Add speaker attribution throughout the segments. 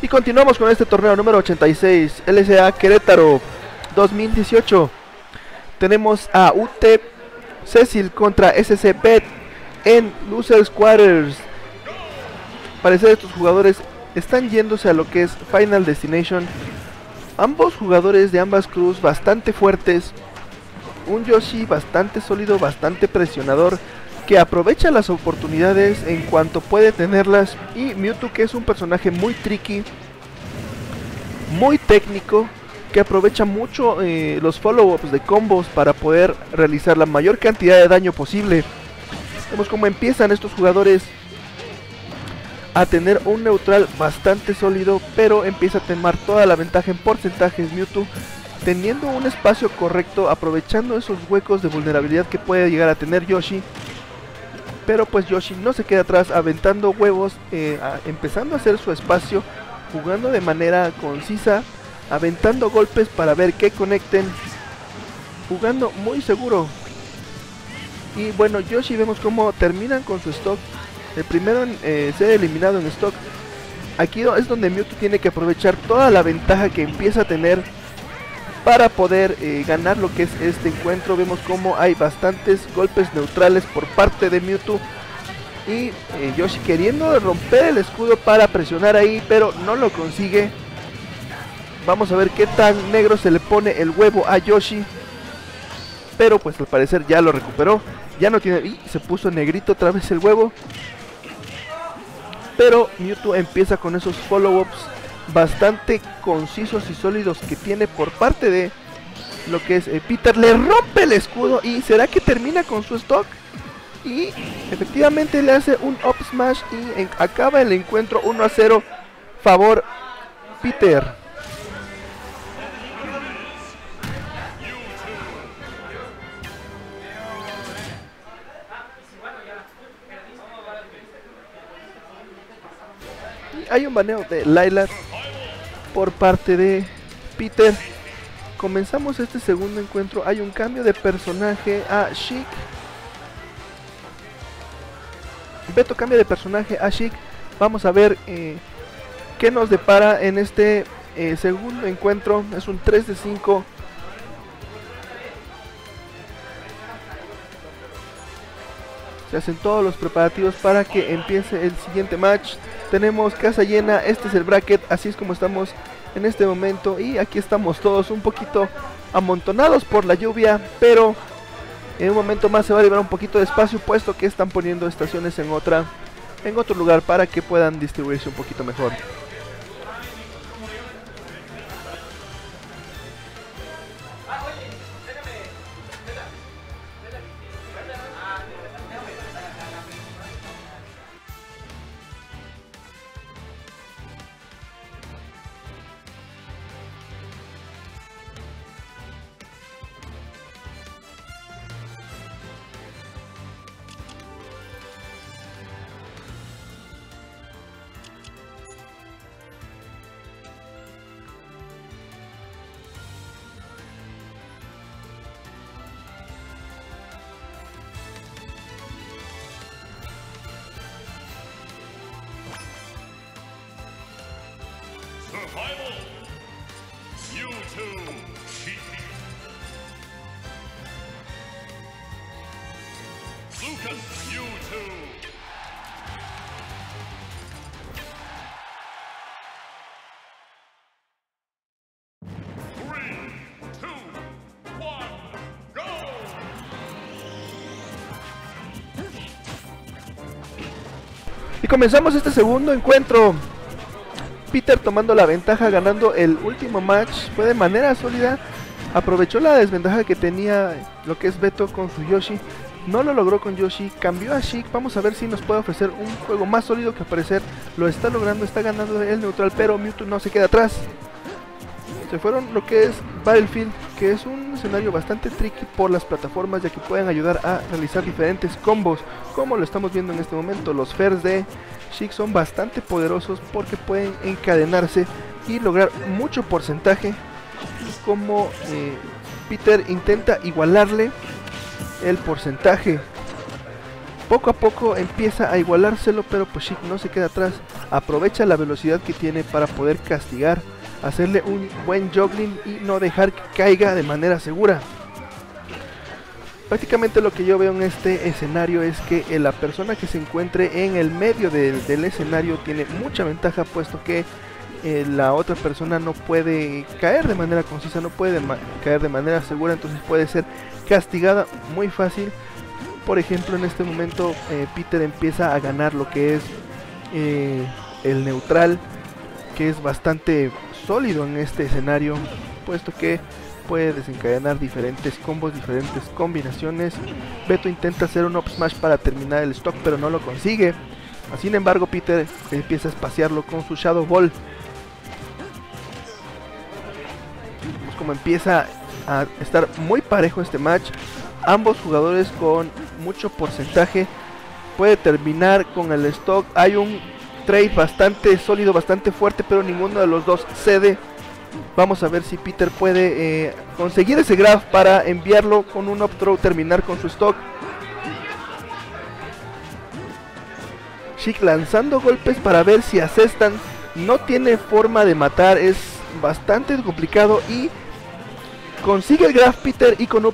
Speaker 1: Y continuamos con este torneo número 86, LSA Querétaro 2018. Tenemos a UT Cecil contra SC Bet en Losers Quarters. Parece estos jugadores están yéndose a lo que es Final Destination. Ambos jugadores de ambas cruz bastante fuertes. Un Yoshi bastante sólido, bastante presionador que aprovecha las oportunidades en cuanto puede tenerlas y Mewtwo que es un personaje muy tricky, muy técnico, que aprovecha mucho eh, los follow-ups de combos para poder realizar la mayor cantidad de daño posible. Vemos cómo empiezan estos jugadores a tener un neutral bastante sólido, pero empieza a tomar toda la ventaja en porcentajes Mewtwo, teniendo un espacio correcto, aprovechando esos huecos de vulnerabilidad que puede llegar a tener Yoshi pero pues Yoshi no se queda atrás aventando huevos, eh, empezando a hacer su espacio, jugando de manera concisa, aventando golpes para ver que conecten, jugando muy seguro. Y bueno, Yoshi vemos cómo terminan con su stock. El primero en eh, ser eliminado en stock. Aquí es donde Mewtwo tiene que aprovechar toda la ventaja que empieza a tener para poder eh, ganar lo que es este encuentro. Vemos como hay bastantes golpes neutrales por parte de Mewtwo. Y eh, Yoshi queriendo romper el escudo para presionar ahí, pero no lo consigue. Vamos a ver qué tan negro se le pone el huevo a Yoshi. Pero pues al parecer ya lo recuperó. Ya no tiene... Y se puso negrito otra vez el huevo. Pero Mewtwo empieza con esos follow-ups bastante concisos y sólidos que tiene por parte de lo que es eh, Peter. Le rompe el escudo y será que termina con su stock. Y efectivamente le hace un up smash y acaba el encuentro 1 a 0 favor Peter. hay un baneo de Laila por parte de Peter. Comenzamos este segundo encuentro. Hay un cambio de personaje a Chic. Beto cambia de personaje a Chic. Vamos a ver eh, qué nos depara en este eh, segundo encuentro. Es un 3 de 5. Se hacen todos los preparativos para que empiece el siguiente match. Tenemos casa llena, este es el bracket, así es como estamos en este momento. Y aquí estamos todos un poquito amontonados por la lluvia, pero en un momento más se va a liberar un poquito de espacio, puesto que están poniendo estaciones en otra en otro lugar para que puedan distribuirse un poquito mejor. Y comenzamos este segundo encuentro. Peter tomando la ventaja, ganando el último match. Fue de manera sólida. Aprovechó la desventaja que tenía lo que es Beto con su Yoshi. No lo logró con Yoshi. Cambió a Sheik. Vamos a ver si nos puede ofrecer un juego más sólido que aparecer. Lo está logrando, está ganando el neutral. Pero Mewtwo no se queda atrás. Se fueron lo que es Battlefield, que es un escenario bastante tricky por las plataformas ya que pueden ayudar a realizar diferentes combos, como lo estamos viendo en este momento. Los Fers de Sheik son bastante poderosos porque pueden encadenarse y lograr mucho porcentaje, como eh, Peter intenta igualarle el porcentaje. Poco a poco empieza a igualárselo, pero pues Sheik no se queda atrás aprovecha la velocidad que tiene para poder castigar, hacerle un buen juggling y no dejar que caiga de manera segura. Prácticamente lo que yo veo en este escenario es que eh, la persona que se encuentre en el medio del, escenario tiene mucha ventaja puesto que eh, la otra persona no puede caer de manera concisa, no puede caer de manera segura, entonces puede ser castigada muy fácil. Por ejemplo, en este momento eh, Peter empieza a ganar lo que es el neutral, que es bastante sólido en este escenario, puesto que puede desencadenar diferentes combos, diferentes combinaciones. Beto intenta hacer un up smash para terminar el stock, pero no lo consigue. Sin embargo, Peter empieza a espaciarlo con su Shadow Ball. Como empieza a estar muy parejo este match. Ambos jugadores con mucho porcentaje. Puede terminar con el stock. Hay un trade bastante sólido, bastante fuerte, pero ninguno de los dos cede. Vamos a ver si Peter puede eh, conseguir ese graph para enviarlo con un up throw, terminar con su stock. Chic lanzando golpes para ver si asestan. No tiene forma de matar, es bastante complicado y consigue el graph Peter y con,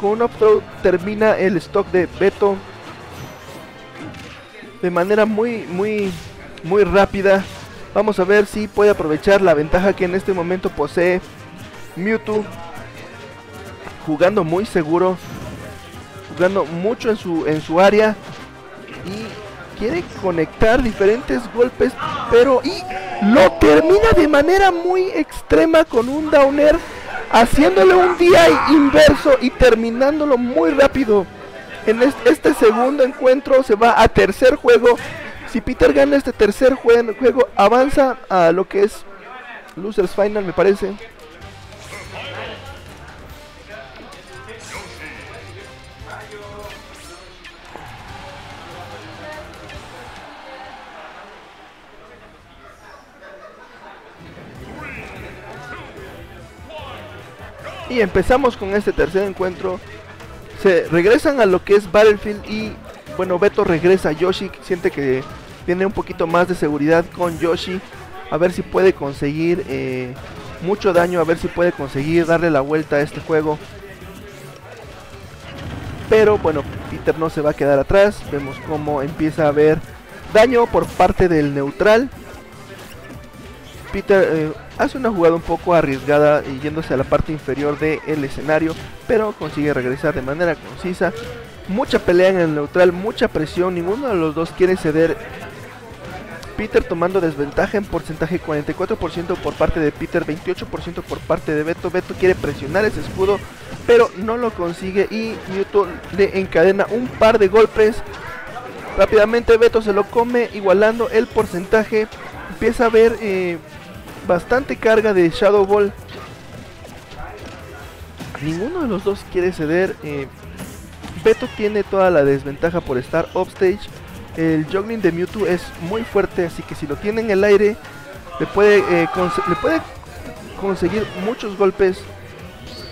Speaker 1: con un up throw termina el stock de Beto de manera muy muy muy rápida. Vamos a ver si puede aprovechar la ventaja que en este momento posee Mewtwo. Jugando muy seguro. Jugando mucho en su, en su área. Y quiere conectar diferentes golpes. Pero y lo termina de manera muy extrema con un downer. Haciéndole un DI inverso y terminándolo muy rápido. En este segundo encuentro se va a tercer juego si Peter gana este tercer juego, avanza a lo que es Losers Final, me parece. Y empezamos con este tercer encuentro. Se regresan a lo que es Battlefield y bueno, Beto regresa. Yoshi siente que tiene un poquito más de seguridad con Yoshi. A ver si puede conseguir eh, mucho daño. A ver si puede conseguir darle la vuelta a este juego. Pero bueno, Peter no se va a quedar atrás. Vemos cómo empieza a haber daño por parte del neutral. Peter eh, hace una jugada un poco arriesgada y yéndose a la parte inferior del escenario. Pero consigue regresar de manera concisa. Mucha pelea en el neutral, mucha presión. Ninguno de los dos quiere ceder Peter tomando desventaja en porcentaje 44% por parte de Peter, 28% por parte de Beto. Beto quiere presionar ese escudo, pero no lo consigue y Mewtwo le encadena un par de golpes. Rápidamente Beto se lo come, igualando el porcentaje. Empieza a ver eh, bastante carga de Shadow Ball. Ninguno de los dos quiere ceder. Eh, Beto tiene toda la desventaja por estar offstage el juggling de Mewtwo es muy fuerte, así que si lo tiene en el aire, le puede, eh, le puede conseguir muchos golpes,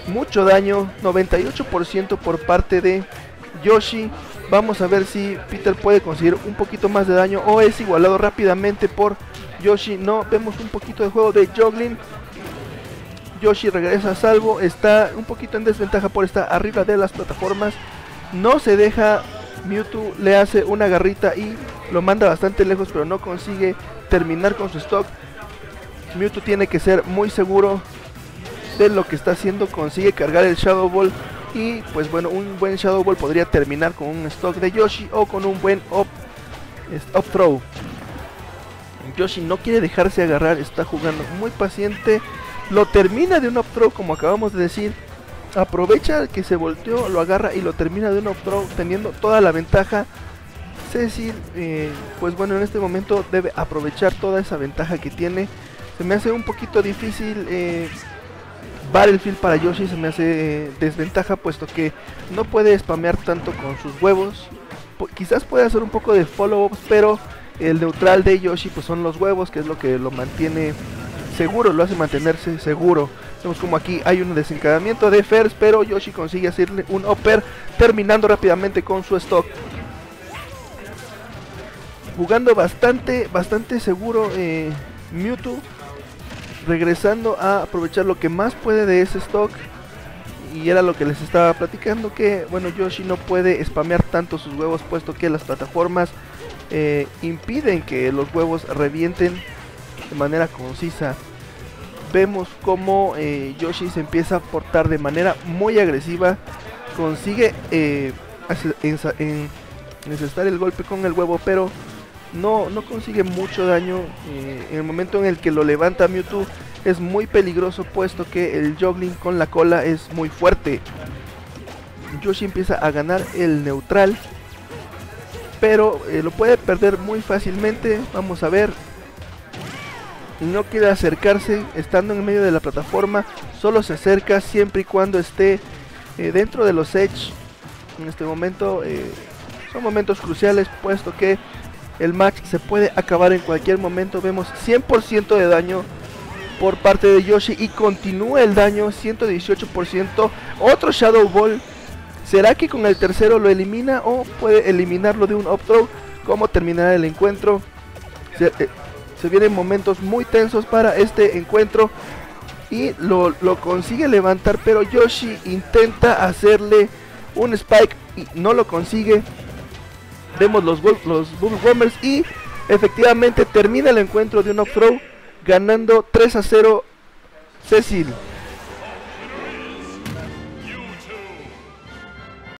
Speaker 1: mucho daño, 98% por parte de Yoshi. Vamos a ver si Peter puede conseguir un poquito más de daño o es igualado rápidamente por Yoshi. No, vemos un poquito de juego de juggling. Yoshi regresa a salvo, está un poquito en desventaja por estar arriba de las plataformas. No se deja Mewtwo le hace una garrita y lo manda bastante lejos, pero no consigue terminar con su stock. Mewtwo tiene que ser muy seguro de lo que está haciendo. Consigue cargar el Shadow Ball. Y pues bueno, un buen Shadow Ball podría terminar con un stock de Yoshi o con un buen up, up throw. Yoshi no quiere dejarse agarrar, está jugando muy paciente. Lo termina de un up throw como acabamos de decir aprovecha que se volteó, lo agarra y lo termina de un off-throw teniendo toda la ventaja. Cecil, eh, pues bueno, en este momento debe aprovechar toda esa ventaja que tiene. Se me hace un poquito difícil eh, Battlefield para Yoshi, se me hace eh, desventaja puesto que no puede spamear tanto con sus huevos. quizás puede hacer un poco de follow-ups, pero el neutral de Yoshi pues son los huevos, que es lo que lo mantiene seguro, lo hace mantenerse seguro. Vemos como aquí hay un desencadenamiento de Fers, pero Yoshi consigue hacerle un upper, terminando rápidamente con su stock. jugando bastante, bastante seguro eh, Mewtwo. Regresando a aprovechar lo que más puede de ese stock. Y era lo que les estaba platicando que, bueno, Yoshi no puede spamear tanto sus huevos puesto que las plataformas eh, impiden que los huevos revienten de manera concisa. Vemos como eh, Yoshi se empieza a portar de manera muy agresiva. Consigue eh, necesitar el golpe con el huevo, pero no, no consigue mucho daño. Eh, en el momento en el que lo levanta Mewtwo es muy peligroso puesto que el juggling con la cola es muy fuerte. Yoshi empieza a ganar el neutral, pero eh, lo puede perder muy fácilmente. Vamos a ver. No quiere acercarse estando en medio de la plataforma. Solo se acerca siempre y cuando esté eh, dentro de los edge. En este momento son momentos cruciales puesto que el match se puede acabar en cualquier momento. Vemos 100% de daño por parte de Yoshi y continúa el daño 118%. Otro Shadow Ball. ¿Será que con el tercero lo elimina o puede eliminarlo de un up throw? ¿Cómo terminará el encuentro? Eh, vienen momentos muy tensos para este encuentro y lo, lo consigue levantar, pero Yoshi intenta hacerle un spike y no lo consigue vemos los, los Boomers y efectivamente termina el encuentro de un off-throw ganando 3 a 0 Cecil.